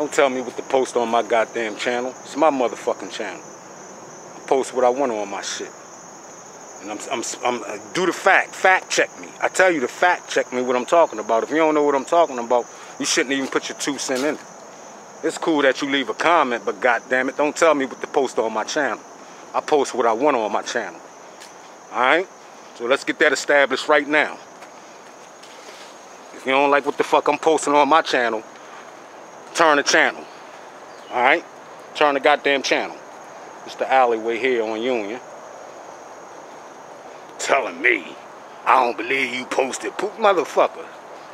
Don't tell me what to post on my goddamn channel. It's my motherfucking channel. I post what I want on my shit. And I'm, I'm, I'm, uh, do the fact, fact check me. I tell you to fact check me what I'm talking about. If you don't know what I'm talking about, you shouldn't even put your two cent in it. It's cool that you leave a comment, but goddamn it, don't tell me what to post on my channel. I post what I want on my channel. All right? So let's get that established right now. If you don't like what the fuck I'm posting on my channel, turn the channel. All right? Turn the goddamn channel. It's the alleyway here on Union. Telling me, I don't believe you posted. poop, Motherfucker,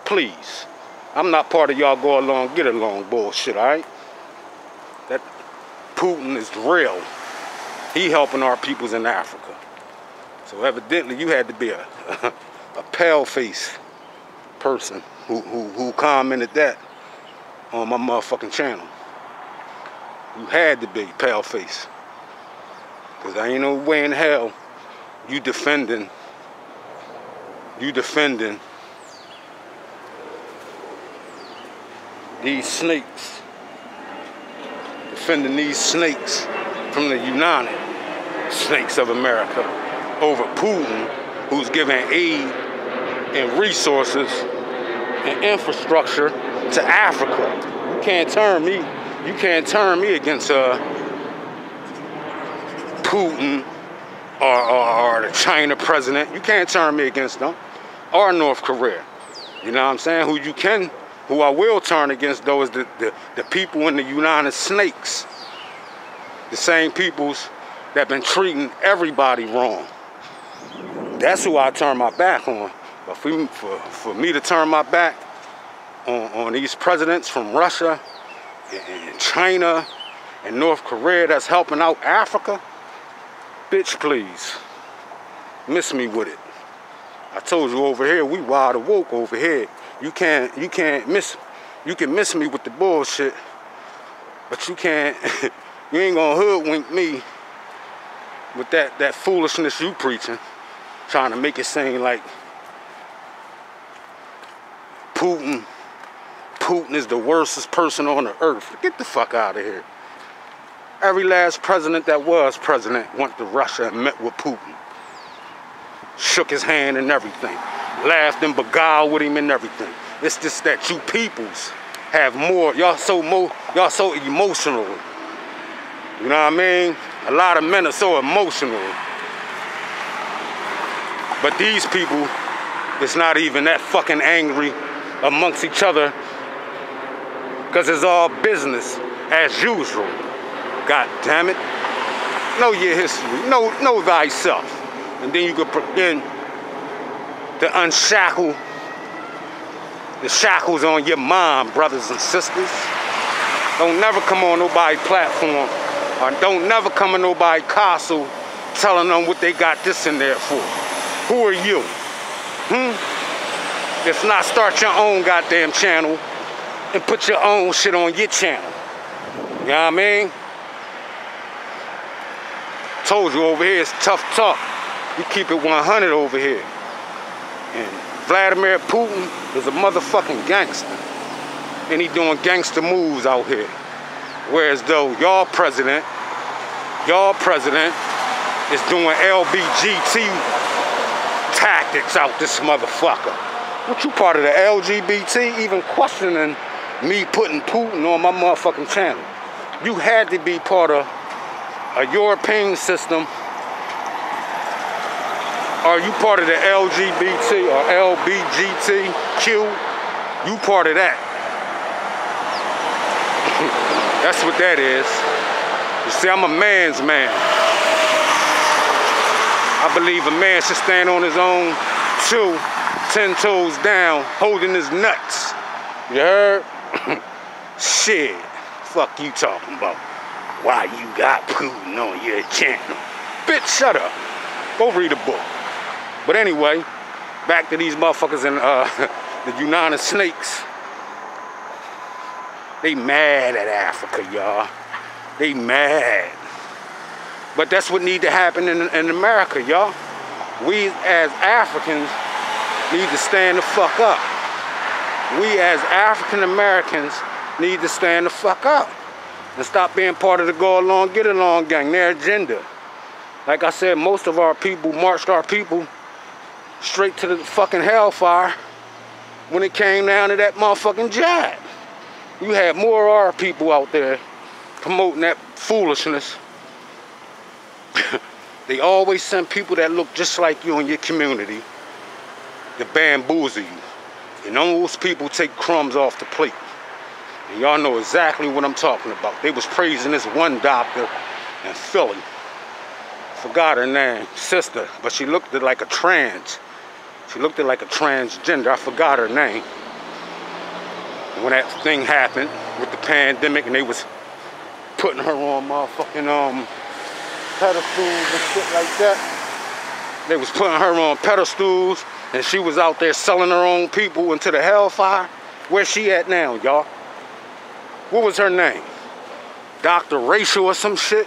please. I'm not part of y'all go along, get along bullshit, all right? That Putin is real. He helping our peoples in Africa. So evidently you had to be a, a pale face person who, who, who commented that on my motherfucking channel. You had to be pale face. Cause I ain't no way in hell you defending, you defending these snakes, defending these snakes from the United Snakes of America over Putin, who's giving aid and resources and infrastructure to Africa. You can't turn me, you can't turn me against uh, Putin or, or, or the China president. You can't turn me against them or North Korea. You know what I'm saying? Who you can who I will turn against, though, is the, the, the people in the United Snakes. The same peoples that been treating everybody wrong. That's who I turn my back on. But for, for, for me to turn my back on, on these presidents from Russia and, China and North Korea that's helping out Africa, bitch, please. Miss me with it. I told you over here, we wide awoke over here. You can't you can't miss you can miss me with the bullshit, but you can't you ain't gonna hoodwink me with that that foolishness you preaching, trying to make it seem like Putin Putin is the worstest person on the earth. Get the fuck out of here. Every last president that was president went to Russia and met with Putin. Shook his hand and everything laughed and beguiled with him and everything. It's just that you peoples have more, y'all so mo y'all so emotional. You know what I mean? A lot of men are so emotional. But these people is not even that fucking angry amongst each other because it's all business as usual. God damn it. Know your history. Know, know thyself. And then you can begin to unshackle the shackles on your mind, brothers and sisters. Don't never come on nobody's platform or don't never come on nobody's castle telling them what they got this in there for. Who are you? Hmm? If not, start your own goddamn channel and put your own shit on your channel. You know what I mean? Told you over here it's tough talk. We keep it 100 over here. And Vladimir Putin is a motherfucking gangster. And he doing gangster moves out here. Whereas though y'all president, y'all president is doing LBGT tactics out this motherfucker. What you part of the LGBT even questioning me putting Putin on my motherfucking channel? You had to be part of a European system are you part of the LGBT or LBGTQ? You part of that. That's what that is. You see, I'm a man's man. I believe a man should stand on his own two, ten toes down, holding his nuts. You heard? Shit. Fuck you talking about. Why you got Putin on your channel? Bitch, shut up. Go read a book. But anyway, back to these motherfuckers in uh, the United Snakes. They mad at Africa, y'all. They mad. But that's what need to happen in, in America, y'all. We as Africans need to stand the fuck up. We as African Americans need to stand the fuck up and stop being part of the go along, get along gang, their agenda. Like I said, most of our people marched our people straight to the fucking hellfire when it came down to that motherfucking jab. You had more of our people out there promoting that foolishness. they always send people that look just like you in your community to bamboozle you. And those people take crumbs off the plate. And y'all know exactly what I'm talking about. They was praising this one doctor in Philly. Forgot her name, sister, but she looked like a trans. She looked like a transgender. I forgot her name. When that thing happened with the pandemic and they was putting her on motherfucking um pedestals and shit like that. They was putting her on pedestals and she was out there selling her own people into the hellfire. Where's she at now, y'all? What was her name? Dr. Rachel or some shit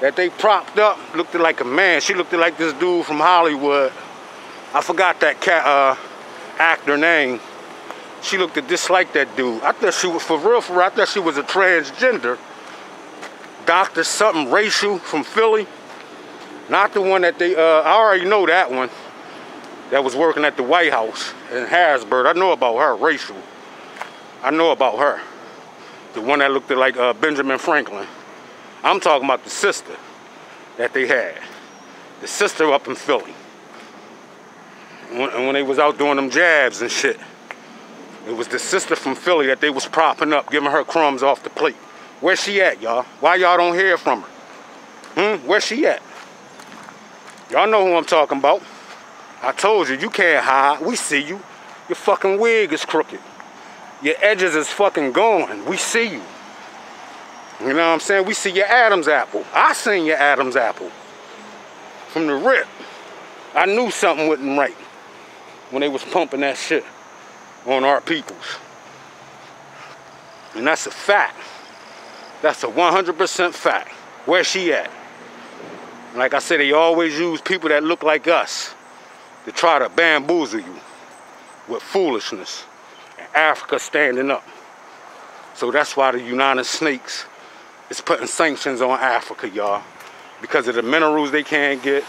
that they propped up. Looked like a man. She looked like this dude from Hollywood. I forgot that cat uh, actor name. She looked just like that dude. I thought she was, for real, for real, I thought she was a transgender. Dr. something Rachel from Philly. Not the one that they, uh, I already know that one. That was working at the White House in Harrisburg. I know about her, Rachel. I know about her. The one that looked like uh, Benjamin Franklin. I'm talking about the sister that they had. The sister up in Philly. When, when they was out doing them jabs and shit. It was the sister from Philly that they was propping up, giving her crumbs off the plate. Where's she at, y'all? Why y'all don't hear from her? Hmm? Where's she at? Y'all know who I'm talking about. I told you, you can't hide. We see you. Your fucking wig is crooked. Your edges is fucking gone. We see you. You know what I'm saying? We see your Adam's apple. I seen your Adam's apple. From the rip. I knew something wasn't right when they was pumping that shit on our peoples. And that's a fact. That's a 100% fact. Where's she at? Like I said, they always use people that look like us to try to bamboozle you with foolishness. And Africa standing up. So that's why the United Snakes is putting sanctions on Africa, y'all. Because of the minerals they can't get.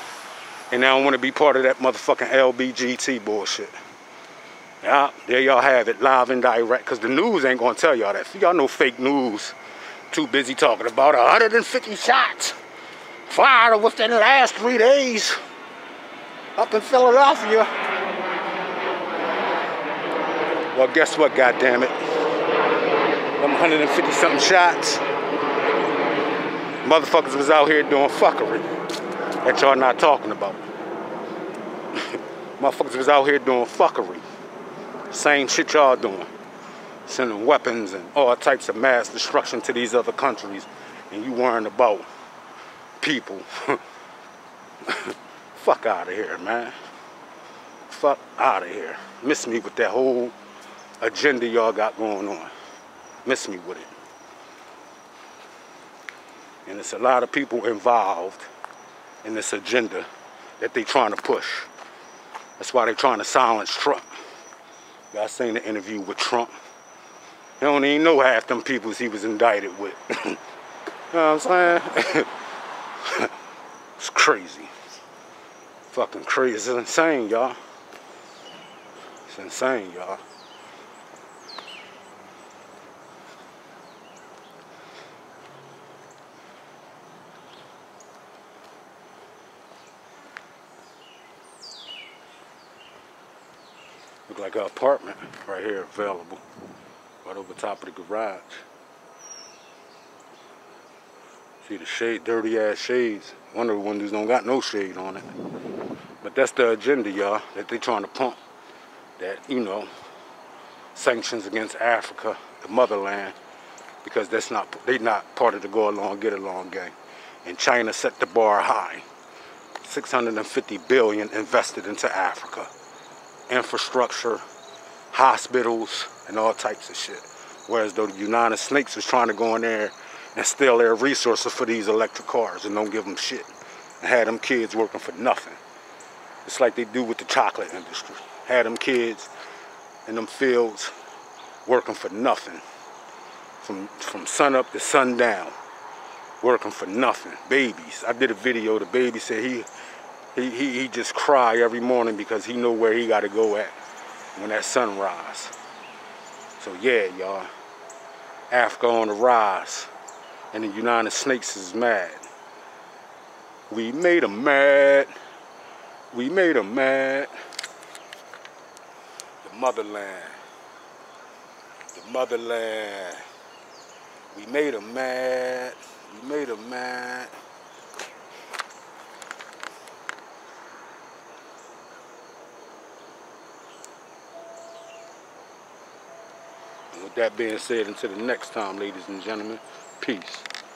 And they don't want to be part of that motherfucking LBGT bullshit. Yeah, there y'all have it, live and direct. Because the news ain't going to tell y'all that. Y'all know fake news. Too busy talking about 150 shots fired within the last three days up in Philadelphia. Well, guess what, goddammit? Them 150 something shots. Motherfuckers was out here doing fuckery that y'all not talking about. Motherfuckers was out here doing fuckery. Same shit y'all doing. Sending weapons and all types of mass destruction to these other countries. And you worrying about people. Fuck out of here, man. Fuck out of here. Miss me with that whole agenda y'all got going on. Miss me with it. And it's a lot of people involved in this agenda that they trying to push. That's why they trying to silence Trump. Y'all seen the interview with Trump. Don't even know half them people he was indicted with. you know what I'm saying? it's crazy fucking crazy. It's insane, y'all. It's insane, y'all. Look like an apartment right here available. Right over top of the garage. See the shade, dirty ass shades. The windows don't got no shade on it. But that's the agenda, y'all, that they're trying to pump. That, you know, sanctions against Africa, the motherland, because that's not they're not part of the go along, get along gang. And China set the bar high. 650 billion invested into Africa. Infrastructure, hospitals, and all types of shit. Whereas the United Snakes was trying to go in there and steal their resources for these electric cars and don't give them shit. And had them kids working for nothing. It's like they do with the chocolate industry. Had them kids in them fields working for nothing. from from sun up to sundown, working for nothing. Babies. I did a video. The baby said he he he, he just cry every morning because he know where he got to go at when that sun rise. So yeah, y'all. Africa on the rise, and the United Snakes is mad. We made them mad. We made them mad. The motherland. The motherland. We made them mad. We made them mad. And with that being said, until the next time, ladies and gentlemen, peace.